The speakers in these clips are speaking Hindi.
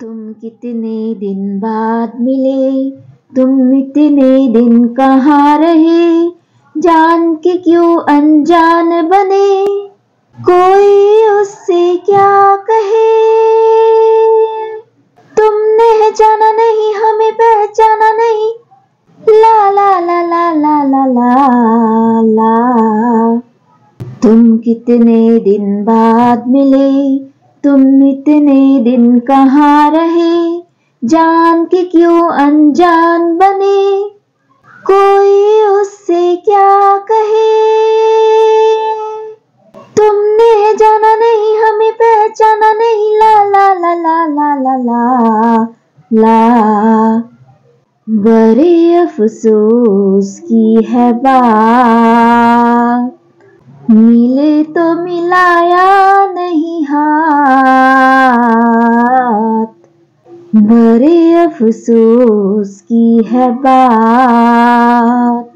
तुम कितने दिन बाद मिले? तुम इतने दिन कहाँ रहे? जान के क्यों अनजान बने? कोई उससे क्या कहे? तुमने जाना नहीं, हमें पहचाना नहीं। ला ला ला ला ला ला ला ला। तुम कितने दिन बाद मिले? तुम इतने दिन कहाँ रहे? जान के क्यों अनजान बने? कोई उससे क्या कहे? तुमने जाना नहीं, हमें पहचाना नहीं। ला ला ला ला ला ला ला ला। बड़े अफसोस की है बात। बड़े अफसोस की है बात।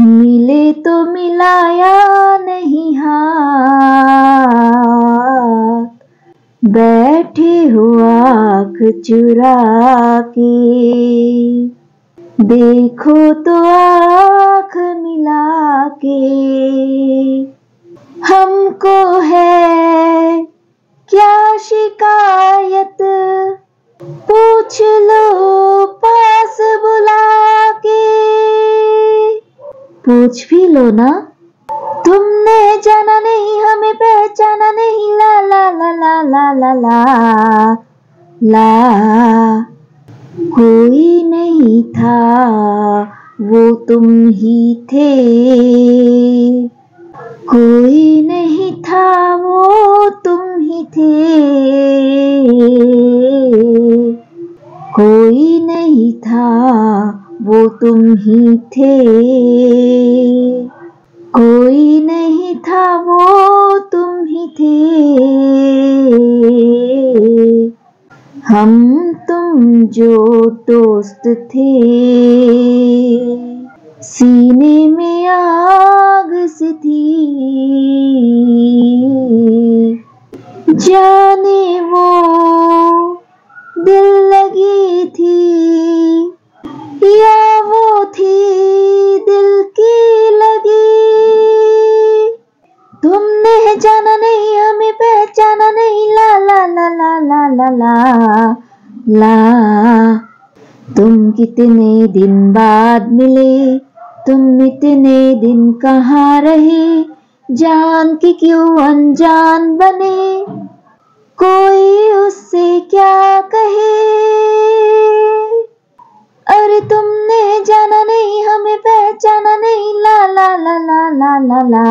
मिले तो मिलाया नहीं हाथ। बैठे हो आँख चुरा के। देखो तो आँख मिला के। हमको है पूछ लो पास बुला के पूछ भी लो ना। तुमने जाना नहीं, हमें पहचाना नहीं। ला ला ला ला ला ला ला ला। कोई नहीं था, वो तुम ही थे। कोई कोई नहीं था, वो तुम ही थे। कोई नहीं था, वो तुम ही थे। हम तुम जो दोस्त थे। सीने में आग पहचाना नहीं ला ला ला ला ला ला ला ला तुम कितने दिन बाद मिले तुम इतने दिन कहाँ रहे जान के क्यों अनजान बने कोई उससे क्या कहे अरे तुमने जाना नहीं हमें पहचाना नहीं ला ला ला ला ला ला ला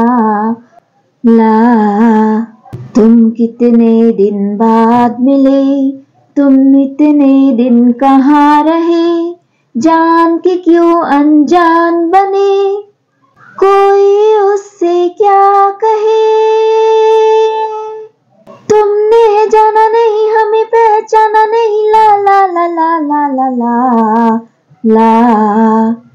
ला तुम कितने दिन बाद मिले? तुम इतने दिन कहाँ रहे? जान के क्यों अनजान बने? कोई उससे क्या कहे? तुमने जाना नहीं, हमें पहचाना नहीं। ला ला ला ला ला ला ला ला।